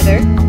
Together.